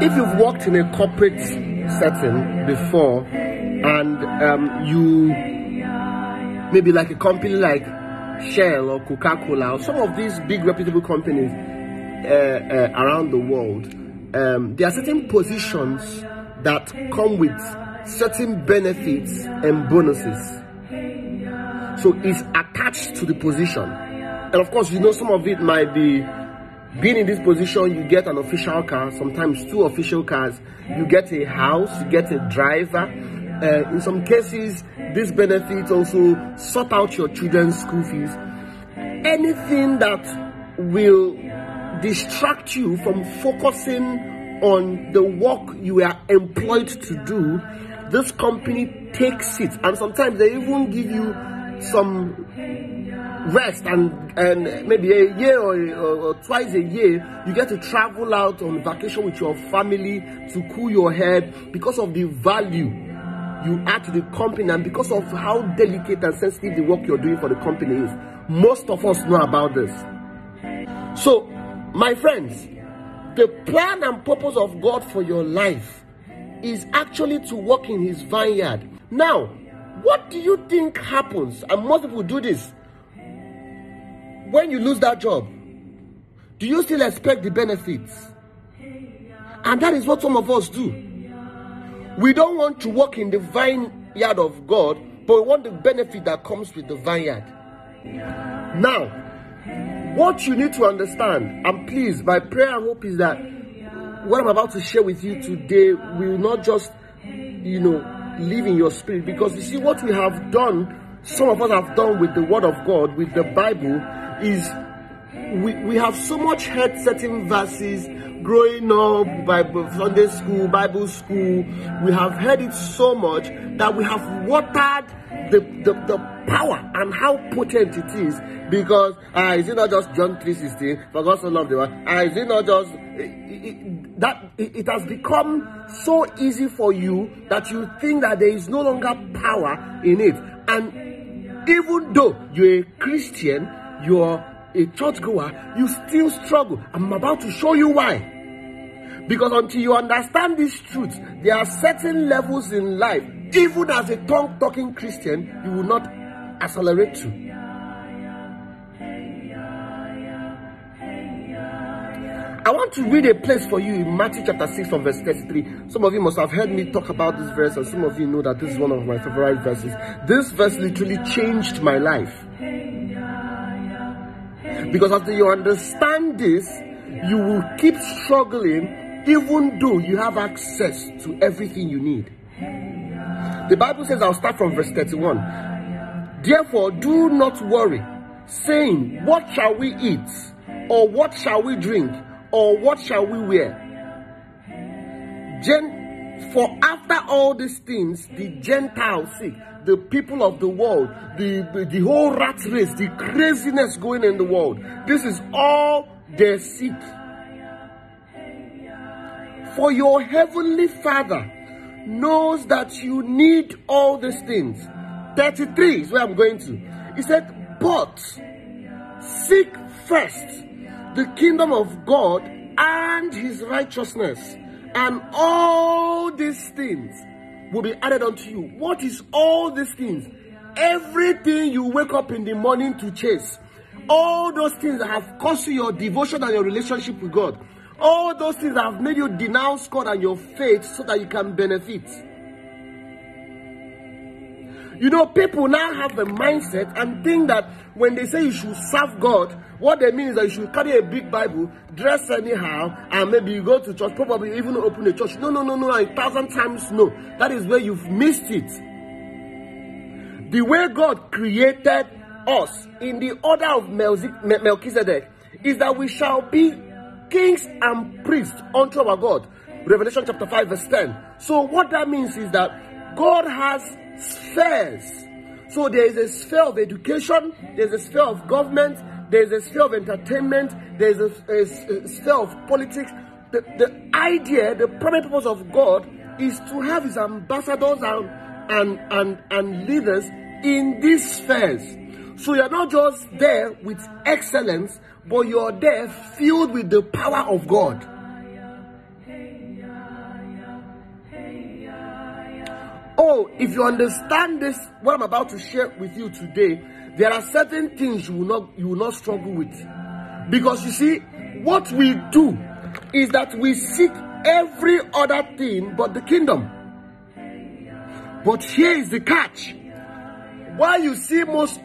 if you've worked in a corporate setting before and um, you maybe like a company like Shell or Coca Cola or some of these big reputable companies uh, uh, around the world, um, there are certain positions that come with certain benefits and bonuses. So it's attached to the position. And of course, you know, some of it might be being in this position, you get an official car, sometimes two official cars, you get a house, you get a driver. Uh, in some cases, these benefits also sort out your children's school fees. Anything that will distract you from focusing on the work you are employed to do, this company takes it. And sometimes they even give you some rest and and maybe a year or, or, or, twice a year you get to travel out on vacation with your family to cool your head because of the value you add to the company and because of how delicate and sensitive the work you're doing for the company is. Most of us know about this. So my friends the plan and purpose of god for your life is actually to work in his vineyard. Now what do you think happens? And most people do this when you lose that job, do you still expect the benefits? And that is what some of us do. We don't want to work in the vineyard of God, but we want the benefit that comes with the vineyard. Now, what you need to understand, and please, my prayer and hope is that what I'm about to share with you today will not just, you know, live in your spirit. Because you see, what we have done, some of us have done with the Word of God, with the Bible, is we, we have so much heard certain verses growing up Bible Sunday school, Bible school. We have heard it so much that we have watered the, the, the power and how potent it is. Because uh, is it not just John 3.16 for God so loved the world. Uh, is it not just it, it, that it, it has become so easy for you that you think that there is no longer power in it. And even though you're a Christian you're a churchgoer, you still struggle. I'm about to show you why. Because until you understand these truths, there are certain levels in life, even as a tongue talking Christian, you will not accelerate to. I want to read a place for you in Matthew chapter 6 from verse 33. Some of you must have heard me talk about this verse, and some of you know that this is one of my favorite verses. This verse literally changed my life. Because after you understand this, you will keep struggling even though you have access to everything you need. The Bible says, I'll start from verse 31. Therefore, do not worry, saying, What shall we eat? Or what shall we drink? Or what shall we wear? Gen- for after all these things, the Gentiles seek the people of the world, the, the, whole rat race, the craziness going in the world. This is all they seek. For your heavenly Father knows that you need all these things. 33 is where I'm going to. He said, But seek first the kingdom of God and his righteousness, and all these things will be added unto you. What is all these things? Everything you wake up in the morning to chase. All those things that have cost you your devotion and your relationship with God. All those things that have made you denounce God and your faith so that you can benefit. You know, people now have a mindset and think that when they say you should serve God, what they mean is that you should carry a big Bible, dress anyhow, and maybe you go to church, probably even open a church. No, no, no, no, a thousand times no. That is where you've missed it. The way God created us in the order of Melchizedek is that we shall be kings and priests unto our God. Revelation chapter 5, verse 10. So, what that means is that God has spheres. So there is a sphere of education, there's a sphere of government, there's a sphere of entertainment, there's a, a, a sphere of politics. The, the idea, the primary purpose of God is to have his ambassadors and, and, and, and leaders in these spheres. So you're not just there with excellence, but you're there filled with the power of God. So, if you understand this, what I'm about to share with you today, there are certain things you will not you will not struggle with. Because you see, what we do is that we seek every other thing but the kingdom. But here is the catch. Why you see most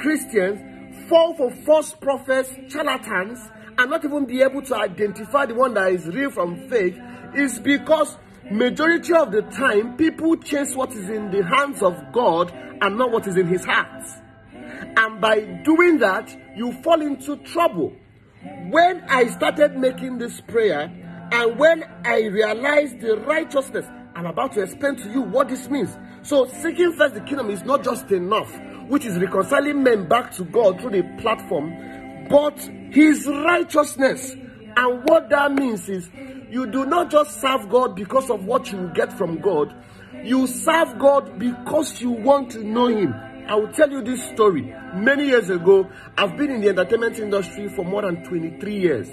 Christians fall for false prophets, charlatans, and not even be able to identify the one that is real from fake is because majority of the time people chase what is in the hands of God and not what is in his heart. And by doing that, you fall into trouble. When I started making this prayer, and when I realized the righteousness, I'm about to explain to you what this means. So, seeking first the kingdom is not just enough, which is reconciling men back to God through the platform, but his righteousness. And what that means is you do not just serve God because of what you get from God, you serve God because you want to know him. I will tell you this story. Many years ago, I've been in the entertainment industry for more than 23 years.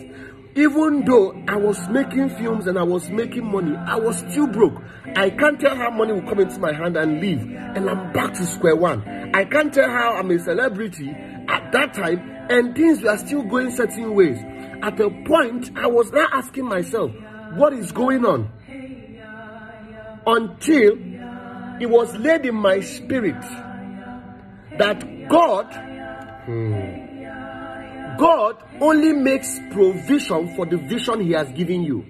Even though I was making films and I was making money, I was still broke. I can't tell how money will come into my hand and leave, and I'm back to square one. I can't tell how I'm a celebrity at that time, and things were still going certain ways. At a point, I was now asking myself, what is going on? Until it was laid in my spirit that God, hmm, God only makes provision for the vision He has given you.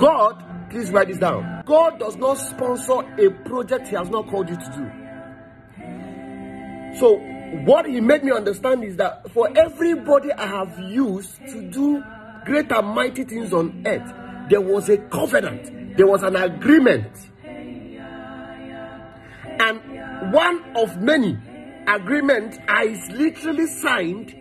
God, please write this down. God does not sponsor a project He has not called you to do. So, what He made me understand is that for everybody I have used to do great and mighty things on earth, there was a covenant, there was an agreement. And one of many agreements I literally signed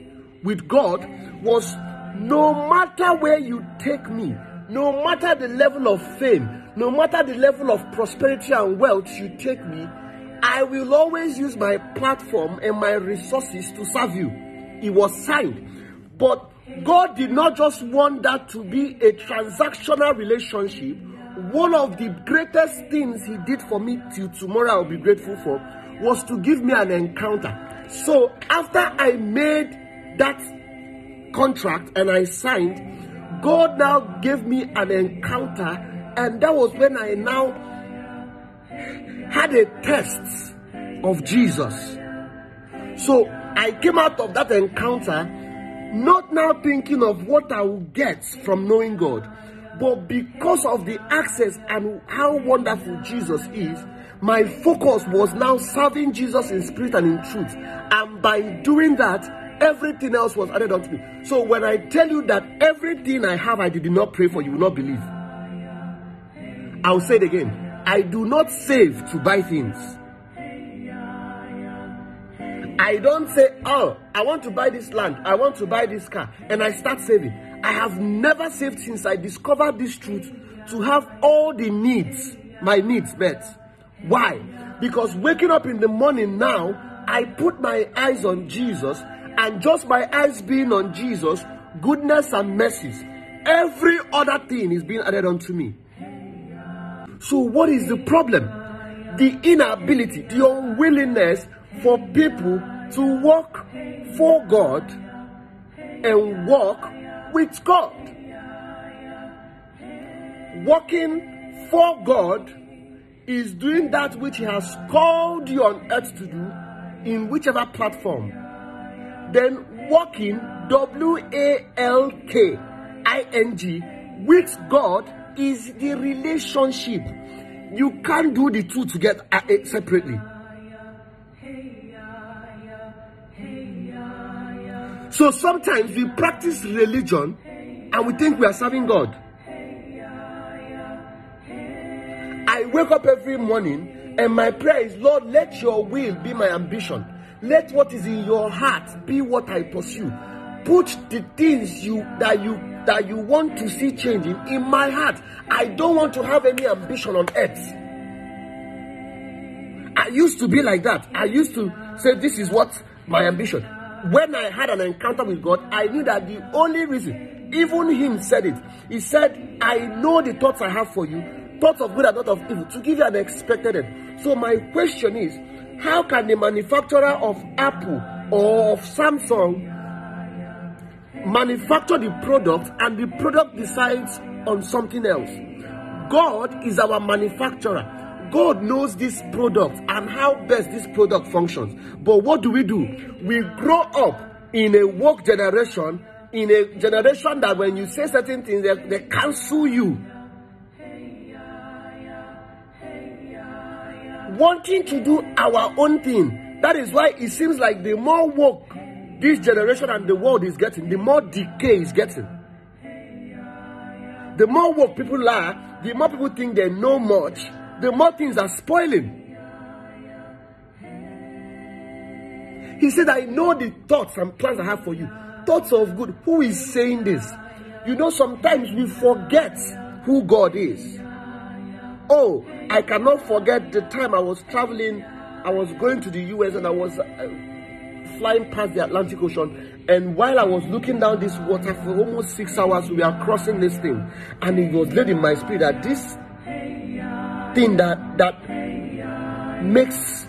with God was no matter where you take me, no matter the level of fame, no matter the level of prosperity and wealth you take me, I will always use my platform and my resources to serve you. It was signed. But God did not just want that to be a transactional relationship. One of the greatest things He did for me till tomorrow I'll be grateful for was to give me an encounter. So after I made that contract and I signed, God now gave me an encounter, and that was when I now had a test of Jesus. So I came out of that encounter not now thinking of what I will get from knowing God, but because of the access and how wonderful Jesus is, my focus was now serving Jesus in spirit and in truth. And by doing that, everything else was added unto me. So when I tell you that everything I have I did not pray for, you will not believe. I'll say it again. I do not save to buy things. I don't say, oh, I want to buy this land, I want to buy this car, and I start saving. I have never saved since I discovered this truth to have all the needs, my needs met. Why? Because waking up in the morning now, I put my eyes on Jesus, and just my eyes being on Jesus, goodness and mercies, every other thing is being added unto me. So, what is the problem? The inability, the unwillingness for people to walk for God and walk with God. Walking for God is doing that which He has called you on earth to do in whichever platform. Then walking, W A L K I N G, with God is the relationship. You can't do the two together uh, uh, separately. So sometimes we practice religion and we think we are serving God. I wake up every morning and my prayer is, Lord, let your will be my ambition. Let what is in your heart be what I pursue. Put the things you that you that you want to see changing in my heart. I don't want to have any ambition on earth. I used to be like that. I used to say, This is what my ambition. When I had an encounter with God, I knew that the only reason, even Him said it, He said, I know the thoughts I have for you, thoughts of good and not of evil, to give you an expected end. So my question is, how can the manufacturer of Apple or of Samsung manufacture the product and the product decides on something else? God is our manufacturer. God knows this product and how best this product functions. But what do we do? We grow up in a work generation, in a generation that when you say certain things, they, they cancel you. Wanting to do our own thing. That is why it seems like the more work this generation and the world is getting, the more decay is getting. The more work people are, the more people think they know much, the more things are spoiling. He said, I know the thoughts and plans I have for you. Thoughts of good. Who is saying this? You know, sometimes we forget who God is. Oh, I cannot forget the time I was traveling. I was going to the US and I was uh, flying past the Atlantic Ocean. And while I was looking down this water for almost six hours, we are crossing this thing. And it was laid in my spirit that this thing that, that makes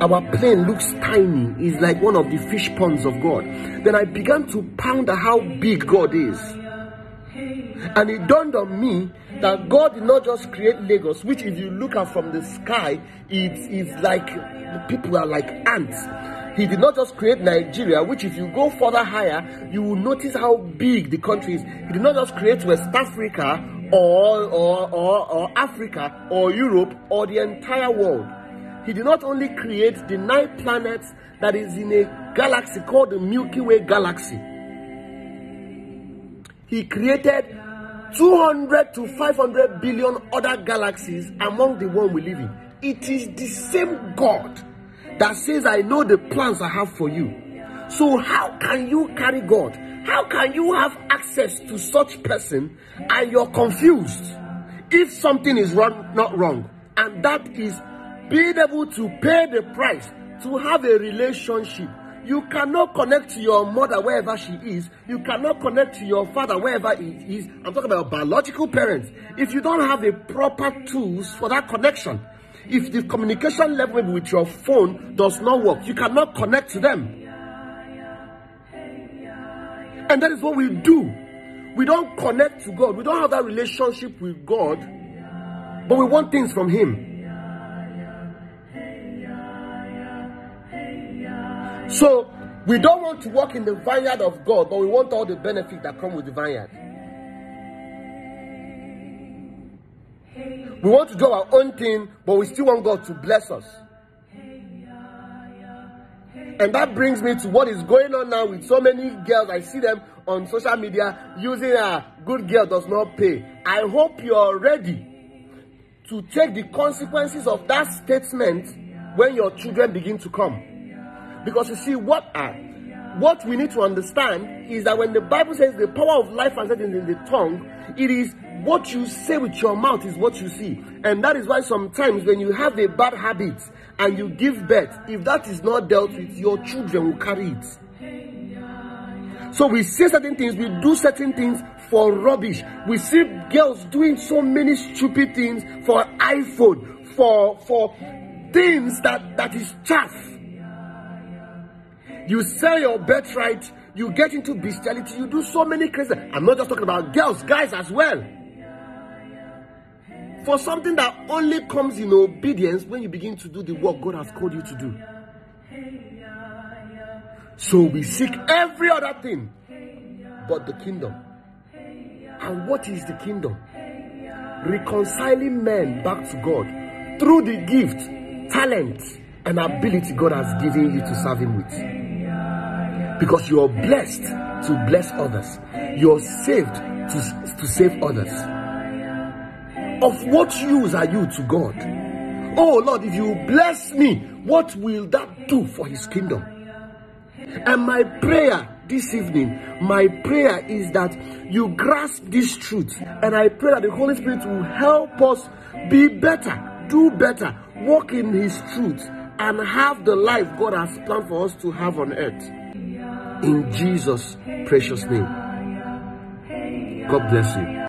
our plane looks tiny is like one of the fish ponds of God. Then I began to ponder how big God is. And it dawned on me that God did not just create Lagos, which if you look at from the sky, it's, it's like people are like ants. He did not just create Nigeria, which if you go further higher, you will notice how big the country is. He did not just create West Africa or, or, or, or Africa or Europe or the entire world. He did not only create the nine planets that is in a galaxy called the Milky Way galaxy. He created 200 to 500 billion other galaxies among the one we live in. It is the same God that says, I know the plans I have for you. So how can you carry God? How can you have access to such person and you're confused if something is wrong, not wrong? And that is being able to pay the price to have a relationship. You cannot connect to your mother wherever she is. You cannot connect to your father wherever he is. I'm talking about biological parents. If you don't have the proper tools for that connection, if the communication level with your phone does not work, you cannot connect to them. And that is what we do. We don't connect to God. We don't have that relationship with God, but we want things from Him. So we don't want to work in the vineyard of God, but we want all the benefit that come with the vineyard. We want to do our own thing, but we still want God to bless us. And that brings me to what is going on now with so many girls. I see them on social media using a good girl does not pay. I hope you're ready to take the consequences of that statement when your children begin to come. Because you see, what are what we need to understand is that when the Bible says the power of life and death is in the tongue, it is what you say with your mouth is what you see. And that is why sometimes when you have a bad habit and you give birth, if that is not dealt with, your children will carry it. So we say certain things, we do certain things for rubbish. We see girls doing so many stupid things for iPhone, for for things that that is chaff. You sell your birthright, you get into bestiality, you do so many crazy. I'm not just talking about girls, guys as well. For something that only comes in obedience when you begin to do the work God has called you to do. So we seek every other thing but the kingdom. And what is the kingdom? Reconciling men back to God through the gift, talent, and ability God has given you to serve Him with. Because you are blessed to bless others, you are saved to, to save others. Of what use are you to God? Oh Lord, if you bless me, what will that do for His kingdom? And my prayer this evening, my prayer is that you grasp this truth. And I pray that the Holy Spirit will help us be better, do better, walk in His truth, and have the life God has planned for us to have on earth. In Jesus' precious name. God bless you.